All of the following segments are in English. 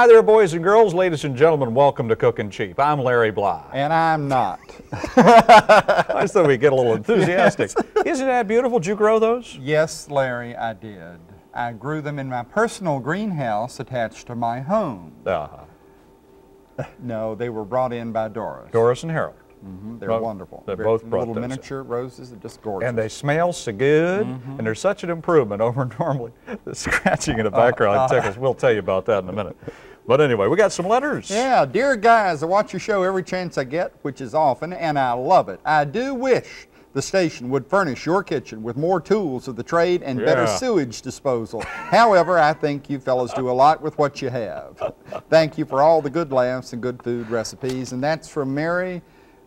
Hi there, boys and girls, ladies and gentlemen. Welcome to Cooking Cheap. I'm Larry Bly. And I'm not. I just thought we'd get a little enthusiastic. Isn't that beautiful? Did you grow those? Yes, Larry, I did. I grew them in my personal greenhouse attached to my home. Uh-huh. No, they were brought in by Doris. Doris and Harold. Mhm, They're Both- wonderful. they Very- both brought little those in. miniature roses, they're just gorgeous. And they smell so good, Mm-hmm. and there's such an improvement over normally the scratching in the background Uh, tickles. We'll tell you about that in a minute. But anyway, we got some letters. Yeah, dear guys, I watch your show every chance I get, which is often, and I love it. I do wish the station would furnish your kitchen with more tools of the trade and better sewage disposal. However, I think you fellows do a lot with what you have. Thank you for all the good laughs and good food recipes. And that's from Mary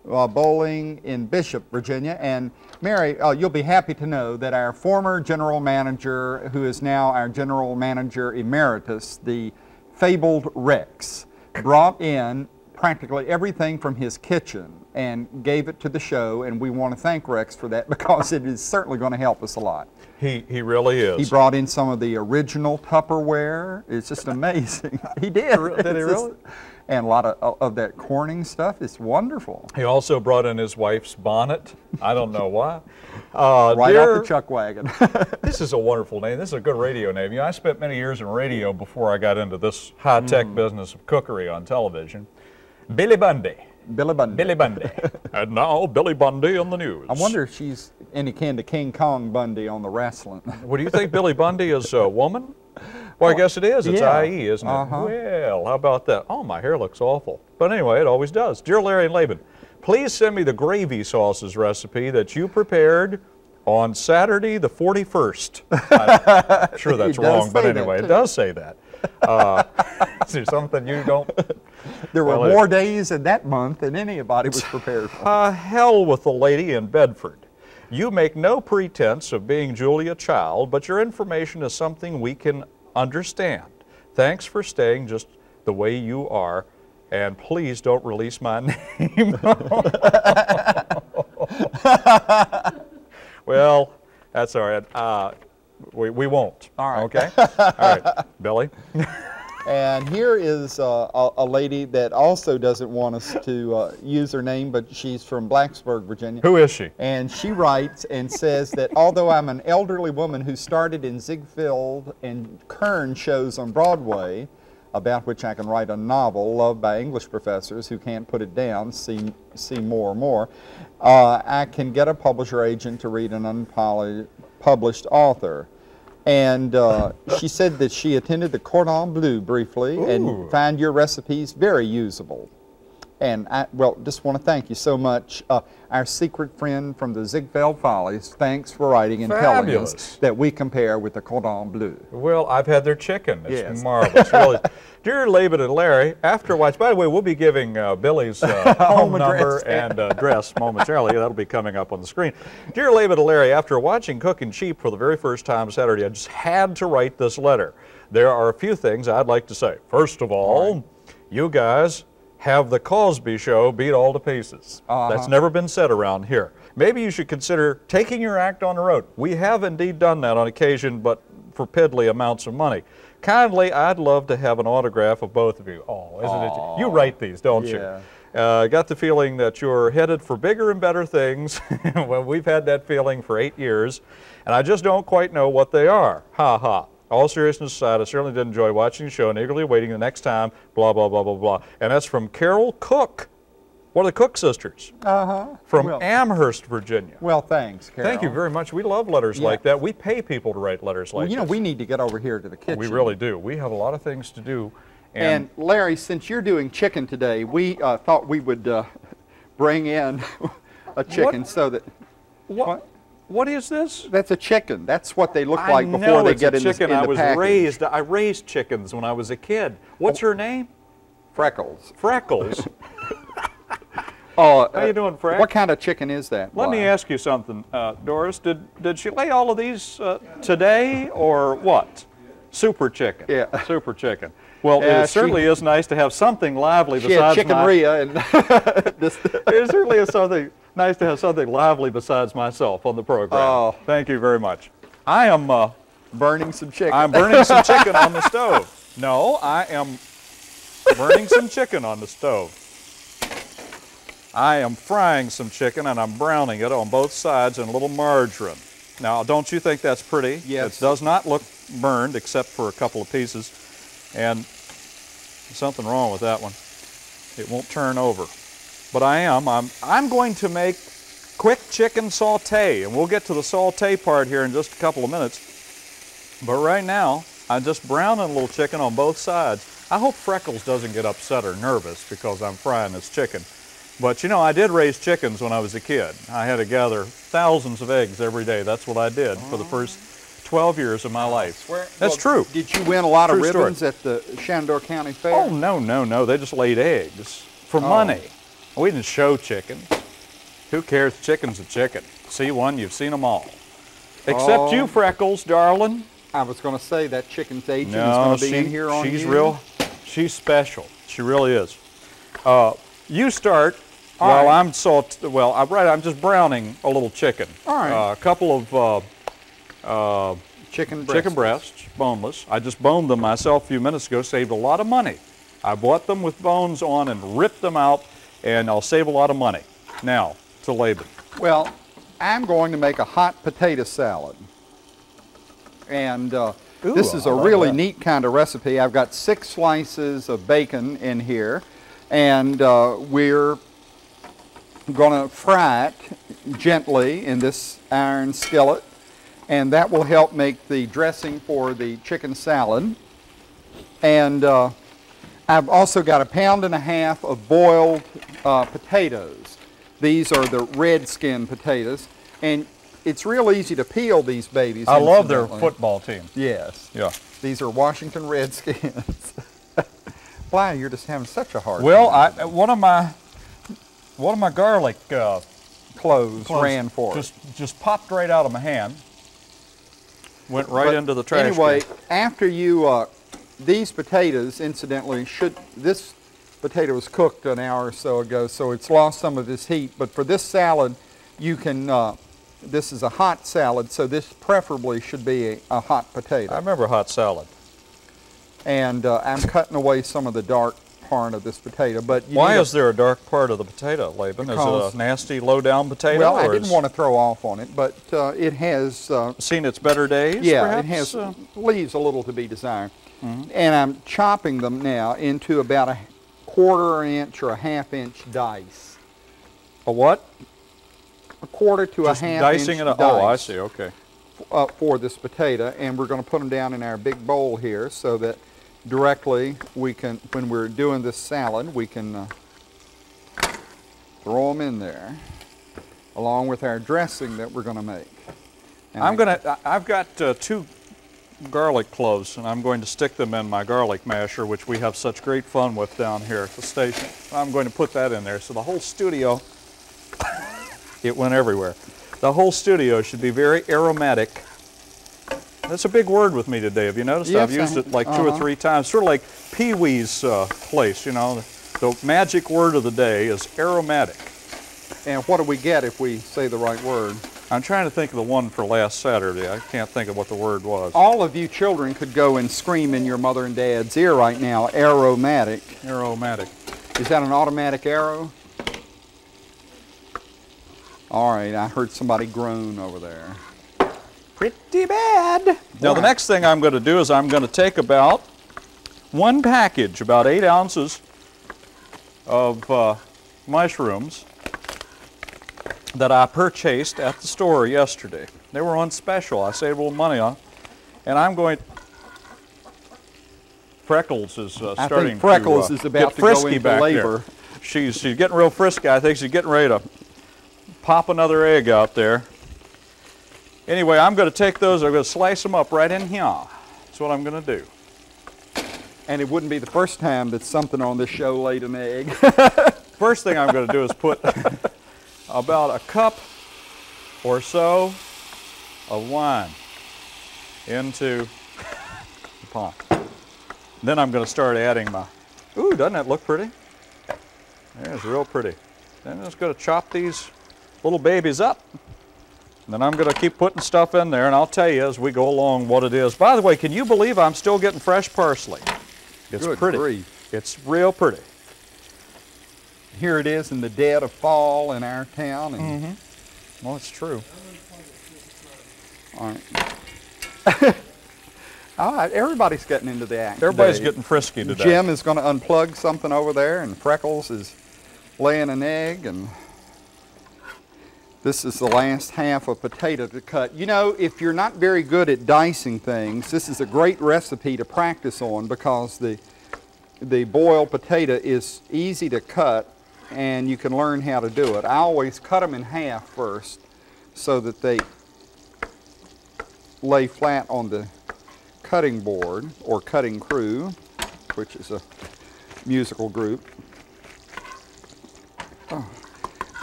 uh, Bowling in Bishop, Virginia. And Mary, uh, you'll be happy to know that our former general manager, who is now our general manager emeritus, the fabled Rex, brought in practically everything from his kitchen and gave it to the show. And we want to thank Rex for that because it is certainly going to help us a lot. He, he really is. He brought in some of the original Tupperware. It's just amazing. he did. Did he It's just- really? And a lot of, of that Corning stuff. It's wonderful. He also brought in his wife's bonnet. I don't know why. Uh, Right off the chuck wagon. This is a wonderful name. This is a good radio name. You know, I spent many years in radio before I got into this high-tech Mm. business of cookery on television. Billy Bundy. Billy Bundy. Billy Bundy. and now Billy Bundy on the news. I wonder if she's any kin to King Kong Bundy on the wrestling. What do you think Billy Bundy is a woman? Well, I guess it is. It's yeah. IE, isn't it? Uh-huh. Well, how about that? Oh, my hair looks awful. But anyway, it always does. Dear Larry and Laban, please send me the gravy sauces recipe that you prepared on Saturday the 41st. I'm sure that's wrong, but anyway, it does say that. Uh, is there something you don't? There were Well, more days in that month than anybody was prepared for. Uh, hell with the lady in Bedford. You make no pretense of being Julia Child, but your information is something we can understand. Thanks for staying just the way you are, and please don't release my name. well, that's all right. Uh, we, we won't. All right. Okay? All right. Billy? And here is uh, a, a lady that also doesn't want us to uh, use her name, but she's from Blacksburg, Virginia. Who is she? And she writes and says that although I'm an elderly woman who started in Ziegfeld and Kern shows on Broadway, about which I can write a novel loved by English professors who can't put it down, see, see more and more, uh, I can get a publisher agent to read an unpublished author. And uh, she said that she attended the Cordon Bleu briefly Ooh. and find your recipes very usable. And I, well, just want to thank you so much. Uh, our secret friend from the Ziegfeld Follies, thanks for writing and telling us that we compare with the Cordon Bleu. Well, I've had their chicken. It's Yes. marvelous, really. Dear Laban and Larry, after watch, by the way, we'll be giving uh, Billy's uh, home, Home number and uh, address momentarily. That'll be coming up on the screen. Dear Laban and Larry, after watching Cooking Cheap for the very first time Saturday, I just had to write this letter. There are a few things I'd like to say. First of all, you guys have the Cosby Show beat all to pieces. Uh-huh. That's never been said around here. Maybe you should consider taking your act on the road. We have indeed done that on occasion, but for piddly amounts of money. Kindly, I'd love to have an autograph of both of you. Oh, isn't it? You write these, don't Yeah. you? Uh, got the feeling that you're headed for bigger and better things. well, we've had that feeling for eight years, and I just don't quite know what they are. Ha ha. All seriousness aside, I certainly did enjoy watching the show and eagerly waiting the next time, blah, blah, blah, blah, blah. And that's from Carol Cook, one of the Cook sisters Uh-huh. from well, Amherst, Virginia. well, thanks, Carol. Thank you very much. We love letters Yeah. like that. We pay people to write letters like Well, you know, this. we need to get over here to the kitchen. We really do. We have a lot of things to do. And Larry, since you're doing chicken today, we uh, thought we would uh, bring in a chicken so that what, what? is this? that's a chicken. That's what they look I like before they get a in, the, chicken. in I was package. raised. I raised chickens when I was a kid. What's Oh. her name? Freckles. Freckles. Oh, How you doing, Freck? What kind of chicken is that? Let me ask you something, uh, Doris. Did did she lay all of these uh, today or what? Super chicken. Yeah. Super chicken. Well, Yeah, it she- certainly is nice to have something lively She had besides chicken my, and this, it certainly is something nice to have something lively besides myself on the program. Oh. Thank you very much. I am uh, burning some chicken. I'm burning some chicken on the stove. No, I am burning some chicken on the stove. I am frying some chicken and I'm browning it on both sides in a little margarine. Now, don't you think that's pretty? Yes. It does not look burned except for a couple of pieces. And something wrong with that one. It won't turn over. But I am. I'm, I'm going to make quick chicken saute, and we'll get to the saute part here in just a couple of minutes. But right now, I'm just browning a little chicken on both sides. I hope Freckles doesn't get upset or nervous because I'm frying this chicken. But you know, I did raise chickens when I was a kid. I had to gather thousands of eggs every day. That's what I did for the first 12 years of my life. That's Well, true. Did you win a lot of True story. ribbons at the Shenandoah County Fair? Oh, no, no, no. They just laid eggs for Oh. money. We didn't show chickens. Who cares? Chicken's a chicken. See one, you've seen them all. Except Oh. you, Freckles, darling. I was going to say that chicken's agent is No, going to be she, in here on she's you. real. She's special. She really is. Uh, you start All while right. I'm salt. Well, I'm right. I'm just browning a little chicken. All right. Uh, a couple of uh, Chicken breast. chicken breasts, boneless. I just boned them myself a few minutes ago. Saved a lot of money. I bought them with bones on and ripped them out, and I'll save a lot of money. Now to Laban. Well, I'm going to make a hot potato salad. And uh, Ooh, this is I a like really that. neat kind of recipe. I've got six slices of bacon in here, and uh, we're going to fry it gently in this iron skillet, and that will help make the dressing for the chicken salad. And uh, I've also got a pound and a half of boiled uh, potatoes. These are the red skin potatoes, and it's real easy to peel these babies. I love their football team. Yes, Yeah. these are Washington Redskins. Why you're just having such a hard Well, time. I one of my one of my garlic uh, clothes, clothes ran for just it. just popped right out of my hand. Went right But into the trash. Anyway, can. after you, uh, these potatoes, incidentally, should this potato was cooked an hour or so ago, so it's lost some of its heat. But for this salad, you can. Uh, this is a hot salad, so this preferably should be a, a hot potato. I remember hot salad. And uh, I'm cutting away some of the dark part of this potato. But you Why is there a dark part of the potato, Laban? Is it a nasty, low-down potato? Well, I didn't want to throw off on it, but uh, it has uh, seen its better days. Yeah, perhaps? it has Uh, leaves a little to be desired. Mm-hmm. And I'm chopping them now into about a quarter inch or a half inch dice. a what? A quarter to Just a half dicing inch it. dice Oh, I see. Okay. uh, for this potato, and we're going to put them down in our big bowl here so that directly we can, when we're doing this salad, we can uh, throw them in there along with our dressing that we're going to make. And I'm gonna. I- I've got uh, two garlic cloves, and I'm going to stick them in my garlic masher, which we have such great fun with down here at the station. I'm going to put that in there, so the whole studio. it went everywhere. The whole studio should be very aromatic. That's a big word with me today. Have you noticed? Yes, I've used it like two or uh-huh. three times. Sort of like Pee Wee's uh, place, you know. The magic word of the day is aromatic. And what do we get if we say the right word? I'm trying to think of the one for last Saturday. I can't think of what the word was. All of you children could go and scream in your mother and dad's ear right now, aromatic. Aromatic. Is that an automatic arrow? All right, I heard somebody groan over there. Pretty bad. Now, the next thing I'm going to do is I'm going to take about one package, about eight ounces of uh, mushrooms that I purchased at the store yesterday. They were on special. I saved a little money on. And I'm going. Freckles is uh, I starting think Freckles to, uh, is about to go frisky into back labor. there. She's she's getting real frisky. I think she's getting ready to pop another egg out there. Anyway, I'm going to take those. I'm going to slice them up right in here. That's what I'm going to do. And it wouldn't be the first time that something on this show laid an egg. First thing I'm going to do is put about a cup or so of wine into the pot. Then I'm going to start adding my. Ooh, doesn't that look pretty? There's real pretty. Then I'm just going to chop these little babies up. And then I'm going to keep putting stuff in there, and I'll tell you as we go along what it is. By the way, can you believe I'm still getting fresh parsley? It's Good pretty. grief. It's real pretty. Here it is in the dead of fall in our town. And mm-hmm. Well, it's true. All right. All right, everybody's getting into the act. Everybody's today. getting frisky today. Jim is going to unplug something over there, and Freckles is laying an egg, and this is the last half of potato to cut. You know, if you're not very good at dicing things, this is a great recipe to practice on because the the boiled potato is easy to cut, and you can learn how to do it. I always cut them in half first, so that they lay flat on the cutting board or cutting crew, which is a musical group. Oh.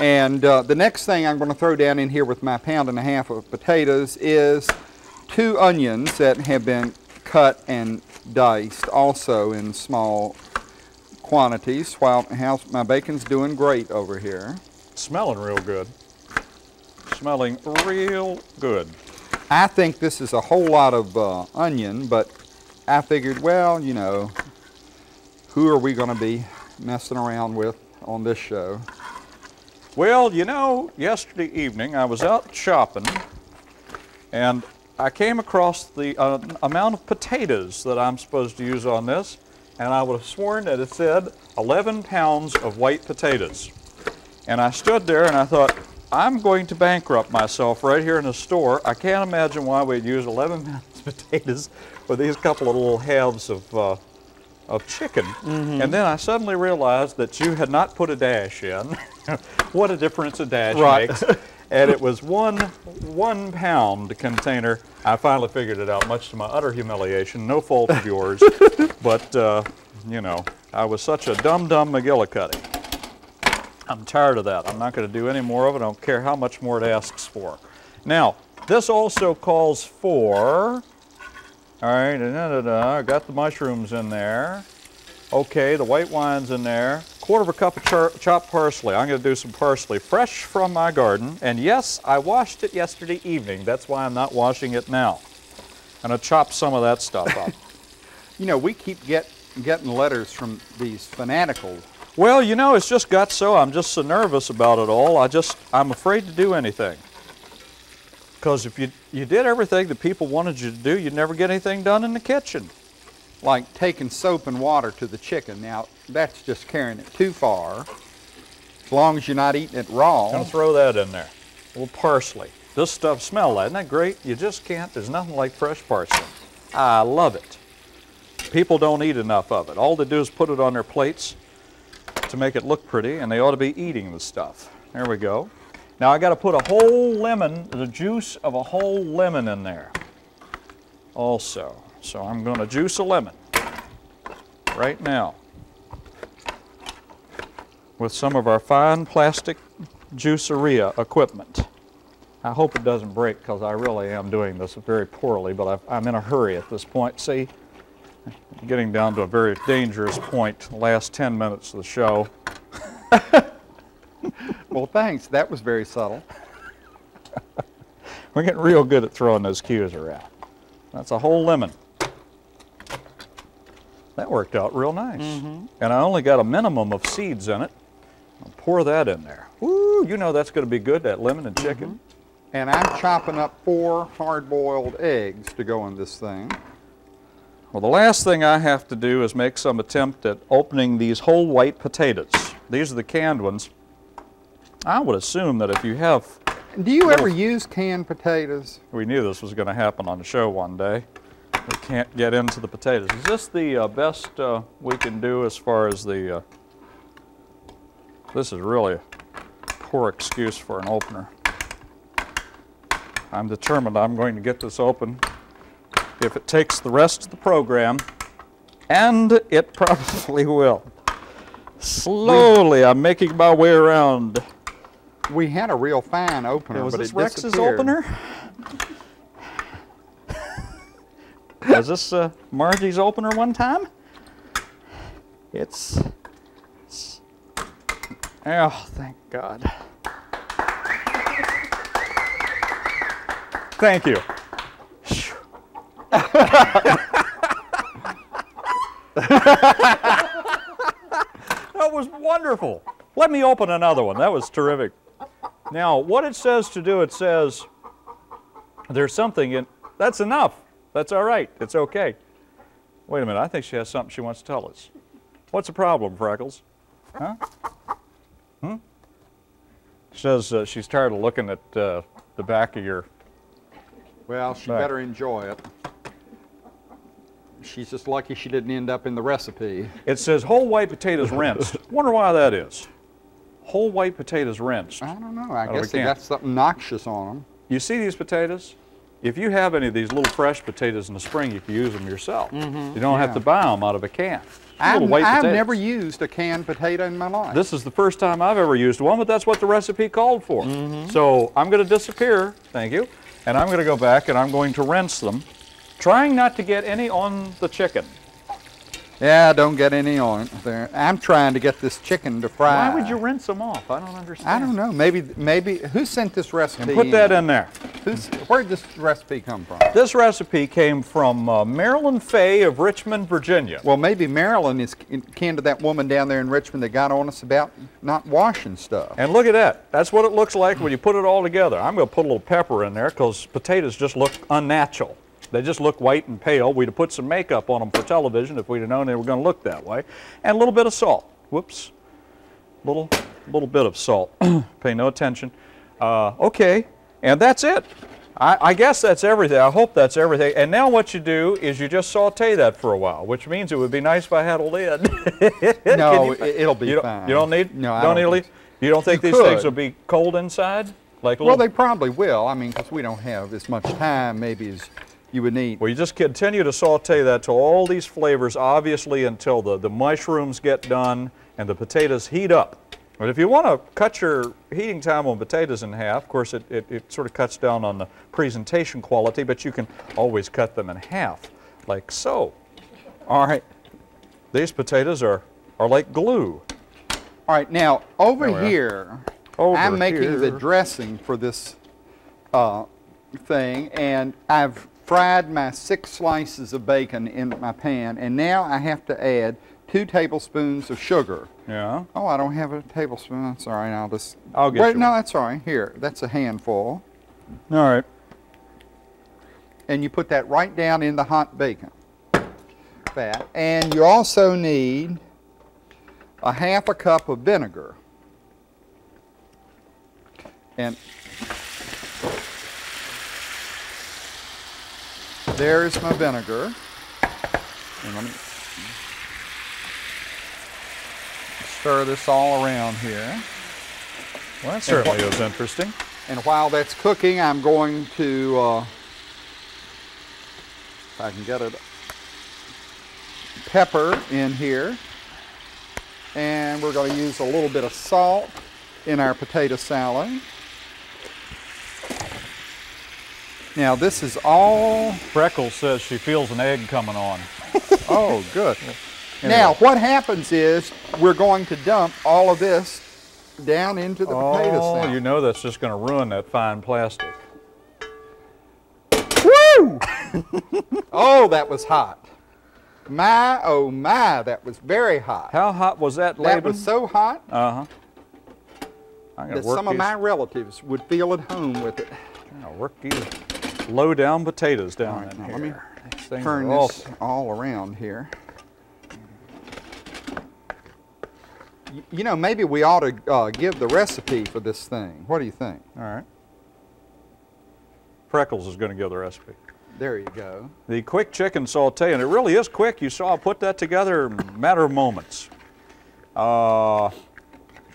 And uh, the next thing I'm going to throw down in here with my pound and a half of potatoes is two onions that have been cut and diced also in small quantities while house, my bacon's doing great over here. Smelling real good. Smelling real good. I think this is a whole lot of uh, onion, but I figured, well, you know, who are we going to be messing around with on this show? Well, you know, yesterday evening I was out shopping and I came across the uh, amount of potatoes that I'm supposed to use on this, and I would have sworn that it said 11 pounds of white potatoes. And I stood there and I thought, I'm going to bankrupt myself right here in the store. I can't imagine why we'd use 11 pounds of potatoes for these couple of little halves of, uh, of chicken. And then I suddenly realized that you had not put a dash in. what a difference a dash Right. makes. and it was one one pound container. I finally figured it out, much to my utter humiliation. No fault of yours, but uh, you know, I was such a dumb dumb McGillicuddy. I'm tired of that. I'm not going to do any more of it. I don't care how much more it asks for. Now, this also calls for. All right, da, da, da, I got the mushrooms in there. Okay, the white wine's in there. Quarter of a cup of chopped parsley. I'm going to do some parsley fresh from my garden. And yes, I washed it yesterday evening. That's why I'm not washing it now. I'm going to chop some of that stuff up. You know, we keep get, getting letters from these fanatical. well, you know, it's just got so. I'm just so nervous about it all. I just, I'm afraid to do anything. Because if you, you did everything that people wanted you to do, you'd never get anything done in the kitchen. like taking soap and water to the chicken. Now, that's just carrying it too far. As long as you're not eating it raw. I'll throw that in there. A little parsley. This stuff smells like, isn't that great? You just can't, there's nothing like fresh parsley. I love it. People don't eat enough of it. All they do is put it on their plates to make it look pretty, and they ought to be eating the stuff. There we go. Now I got to put a whole lemon, the juice of a whole lemon in there also. So I'm going to juice a lemon right now with some of our fine plastic juiceria equipment. I hope it doesn't break because I really am doing this very poorly, but I've, I'm in a hurry at this point. See, getting down to a very dangerous point, last 10 minutes of the show. Well, thanks. That was very subtle. We're getting real good at throwing those cues around. That's a whole lemon. That worked out real nice. Mm-hmm. And I only got a minimum of seeds in it. I'll pour that in there. Woo, you know that's going to be good, that lemon and chicken. Mm-hmm. And I'm chopping up four hard-boiled eggs to go in this thing. Well, the last thing I have to do is make some attempt at opening these whole white potatoes. These are the canned ones. I would assume that if you have, Do you ever use canned potatoes? we knew this was going to happen on the show one day. We can't get into the potatoes. Is this the uh, best uh, we can do as far as the? Uh, this is really a poor excuse for an opener. I'm determined I'm going to get this open if it takes the rest of the program, and it probably will. Slowly, I'm making my way around. We had a real fine opener, was but this it Rex's opener? Was this uh, Margie's opener one time? It's, it's. Oh, thank God. Thank you. that was wonderful. Let me open another one. That was terrific. Now, what it says to do, it says there's something in. That's enough. That's all right. It's okay. Wait a minute. I think she has something she wants to tell us. What's the problem, Freckles? Huh? Hmm? She says uh, she's tired of looking at uh, the back of your. Well, she Right. better enjoy it. She's just lucky she didn't end up in the recipe. It says whole white potatoes rinsed. Wonder why that is. Whole white potatoes rinsed. I don't know. I guess they got something noxious on them. You see these potatoes? If you have any of these little fresh potatoes in the spring, you can use them yourself. Mm-hmm. You don't have to buy them out of a can. I've, I've never used a canned potato in my life. This is the first time I've ever used one, but that's what the recipe called for. Mm-hmm. So I'm going to disappear, thank you, and I'm going to go back and I'm going to rinse them, trying not to get any on the chicken. Yeah, don't get any on there. I'm trying to get this chicken to fry. Why would you rinse them off? I don't understand. I don't know. Maybe, maybe who sent this recipe? And put that in there. Who's, where'd this recipe come from? This recipe came from uh, Marilyn Fay of Richmond, Virginia. Well, maybe Marilyn is kin to that woman down there in Richmond that got on us about not washing stuff. And look at that. That's what it looks like when you put it all together. I'm going to put a little pepper in there because potatoes just look unnatural. They just look white and pale. We'd have put some makeup on them for television if we'd have known they were going to look that way. And a little bit of salt. Whoops. Little, little bit of salt. Pay no attention. Uh, okay. And that's it. I, I guess that's everything. I hope that's everything. And now what you do is you just saute that for a while, which means it would be nice if I had a lid. No, you- it- it'll be you don't, fine. You don't need? No, I don't don't need? You don't think You these things will be cold inside? Like Well, little, they probably will. I mean, because we don't have as much time maybe as you would need. well, you just continue to saute that till all these flavors, obviously until the, the mushrooms get done and the potatoes heat up. But if you want to cut your heating time on potatoes in half, of course, it, it, it sort of cuts down on the presentation quality, but you can always cut them in half, like so. All right. These potatoes are, are like glue. All right. Now, over here, Over I'm making the dressing for this uh, thing, and I've fried my six slices of bacon in my pan, and now I have to add two tablespoons of sugar. Yeah. Oh, I don't have a tablespoon. That's all right. I'll just. I'll get Wait, you No, that's all right. Here, that's a handful, All right. and you put that right down in the hot bacon fat, and you also need a half a cup of vinegar. And there's my vinegar. And let me stir this all around here. Well, that certainly is interesting. And while that's cooking, I'm going to, uh, if I can get it, pepper in here. And we're going to use a little bit of salt in our potato salad. Now this is all, Freckles says she feels an egg coming on. oh good. Now what happens is we're going to dump all of this down into the potato Oh, you know that's just going to ruin that fine plastic. Woo! oh, that was hot. My, oh my, that was very hot. How hot was that, Laban? That was so hot Uh-huh. I'm going that to work some of my relatives would feel at home with it. I'm gonna work these low down potatoes down right, in here. let me These Turn this all around here. You know, maybe we ought to uh, give the recipe for this thing. What do you think? All right. Freckles is going to give the recipe. There you go. The quick chicken saute, and it really is quick. You saw I put that together in a matter of moments. Uh,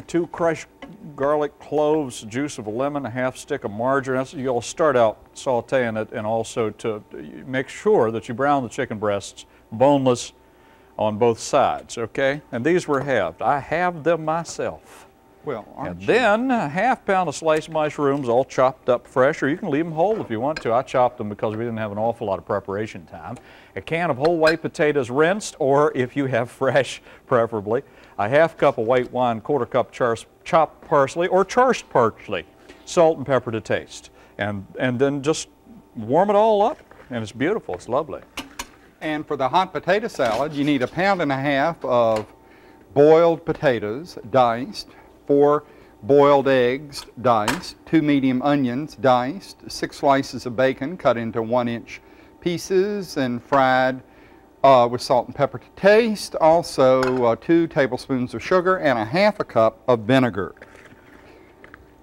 two crushed garlic cloves, juice of a lemon, a half stick of margarine. You'll start out sauteing it, and also to make sure that you brown the chicken breasts boneless on both sides. Okay, and these were halved. I halved them myself. Well, And aren't you? then a half pound of sliced mushrooms, all chopped up fresh, or you can leave them whole if you want to. I chopped them because we didn't have an awful lot of preparation time. A can of whole white potatoes rinsed, or if you have fresh, preferably. A half cup of white wine, quarter cup char- chopped parsley, or charged parsley. Salt and pepper to taste. And, and then just warm it all up, and it's beautiful. It's lovely. And for the hot potato salad, you need a pound and a half of boiled potatoes, diced, four boiled eggs, diced, two medium onions, diced, six slices of bacon cut into one inch pieces and fried uh, with salt and pepper to taste. Also, uh, two tablespoons of sugar and a half a cup of vinegar.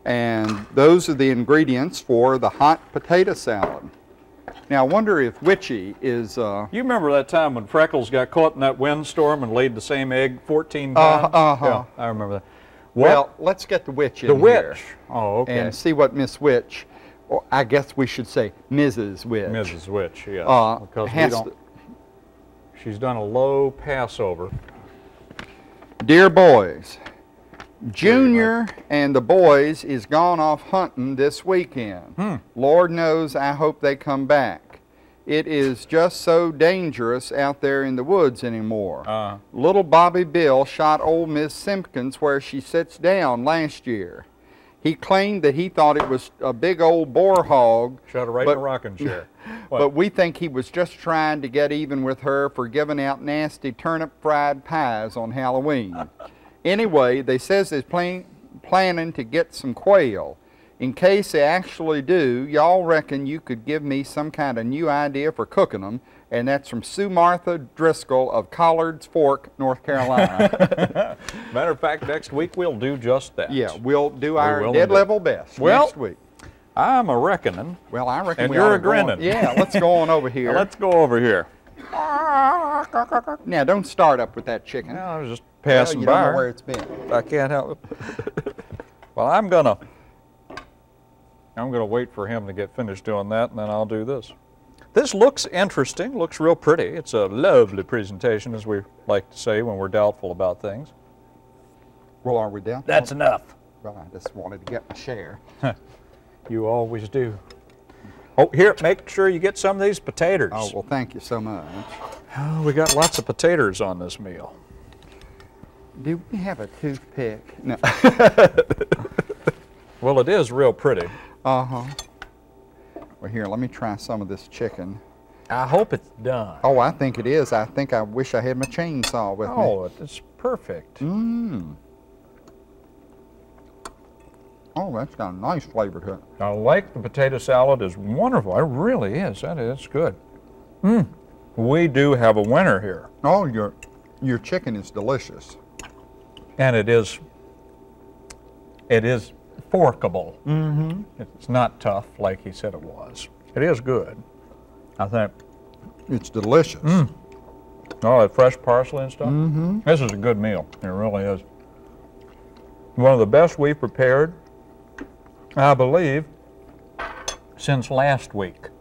And those are the ingredients for the hot potato salad. Now, I wonder if Witchy is. Uh, You remember that time when Freckles got caught in that windstorm and laid the same egg 14 Uh, times? uh-huh. Yeah, I remember that. well, let's get the Witch in the here witch. Oh, okay. and see what Miss Witch, or I guess we should say Mrs. Witch. Mrs. Witch, yes. Uh, because we has don't, she's done a low Passover. Dear boys, Junior and the boys is gone off hunting this weekend. Hmm. Lord knows I hope they come back. It is just so dangerous out there in the woods anymore. Uh, Little Bobby Bill shot old Miss Simpkins where she sits down last year. He claimed that he thought it was a big old boar hog, shot her right But- in the rocking chair. What? but we think he was just trying to get even with her for giving out nasty turnip fried pies on Halloween. anyway, they says they're plan- planning to get some quail. In case they actually do, y'all reckon you could give me some kind of new idea for cooking them? And that's from Sue Martha Driscoll of Collards Fork, North Carolina. Matter of fact, next week we'll do just that. yeah, we'll do our dead indeed. level best Well, next week. I'm a reckoning. Well, I reckon and we you're ought a to go on- grinning. Yeah, let's go on over here. Now, let's go over here. Now, don't start up with that chicken. No, I was just Well, passing you by. don't know where it's been. I can't help it. well, I'm gonna, I'm gonna wait for him to get finished doing that, and then I'll do this. This looks interesting. Looks real pretty. It's a lovely presentation, as we like to say when we're doubtful about things. Well, are we down? That's enough. Well, I just wanted to get my share. You always do. Oh, here, make sure you get some of these potatoes. Oh, well, thank you so much. Oh, we got lots of potatoes on this meal. Do we have a toothpick? No. Well, it is real pretty. Uh-huh. Well, here, let me try some of this chicken. I hope it's done. Oh, I think it is. I think I wish I had my chainsaw with me. Oh, it's perfect. Mmm. Oh, that's got a nice flavor to it. I like the potato salad. is wonderful. It really is. That is good. Mmm. We do have a winner here, Oh, your your chicken is delicious. and it is. It is forkable. Mm-hmm. It's not tough like he said it was. It is good. I think. It's delicious. Oh, that fresh parsley and stuff. Mm-hmm. This is a good meal. It really is. One of the best we've prepared, I believe, since last week.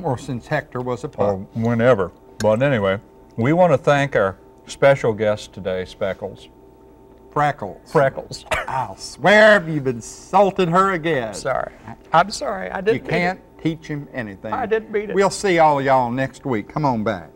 Or since Hector was a or pup. whenever. But anyway, we want to thank our special guest today, Speckles. Freckles. Freckles. I'll swear you've insulted her again. sorry. I'm sorry. I didn't. You can't teach him anything. I didn't mean it. We'll see all y'all next week. Come on back.